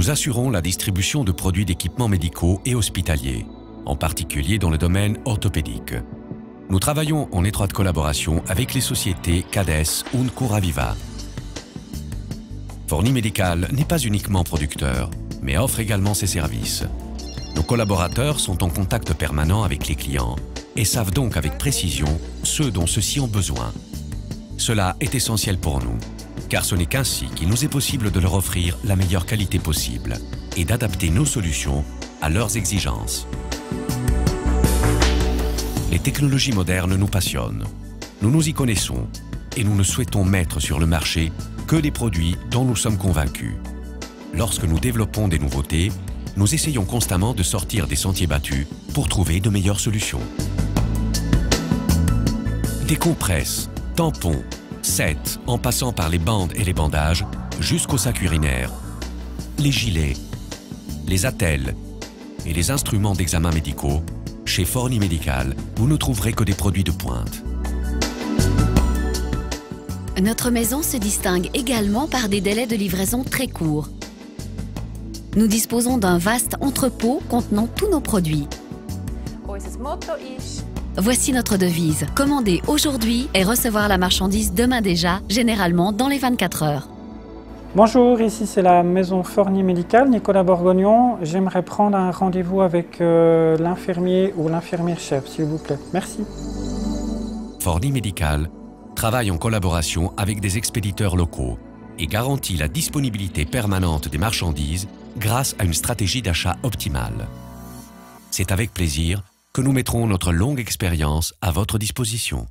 nous assurons la distribution de produits d'équipements médicaux et hospitaliers, en particulier dans le domaine orthopédique. Nous travaillons en étroite collaboration avec les sociétés CADES ou Curaviva. Forni Médical n'est pas uniquement producteur, mais offre également ses services. Nos collaborateurs sont en contact permanent avec les clients et savent donc avec précision ce dont ceux-ci ont besoin. Cela est essentiel pour nous, car ce n'est qu'ainsi qu'il nous est possible de leur offrir la meilleure qualité possible et d'adapter nos solutions à leurs exigences. Les technologies modernes nous passionnent. Nous nous y connaissons et nous ne souhaitons mettre sur le marché que des produits dont nous sommes convaincus. Lorsque nous développons des nouveautés, nous essayons constamment de sortir des sentiers battus pour trouver de meilleures solutions. Des compresses, tampons, sets, en passant par les bandes et les bandages, jusqu'aux sacs urinaires, les gilets, les attelles et les instruments d'examen médicaux, chez Forni Medical, vous ne trouverez que des produits de pointe. Notre maison se distingue également par des délais de livraison très courts. Nous disposons d'un vaste entrepôt contenant tous nos produits. Voici notre devise. Commander aujourd'hui et recevoir la marchandise demain déjà, généralement dans les 24 heures. Bonjour, ici c'est la maison Forni Médicale, Nicolas Borgognon. J'aimerais prendre un rendez-vous avec euh, l'infirmier ou l'infirmière chef, s'il vous plaît. Merci. Forni Médical travaille en collaboration avec des expéditeurs locaux et garantit la disponibilité permanente des marchandises grâce à une stratégie d'achat optimale. C'est avec plaisir que nous mettrons notre longue expérience à votre disposition.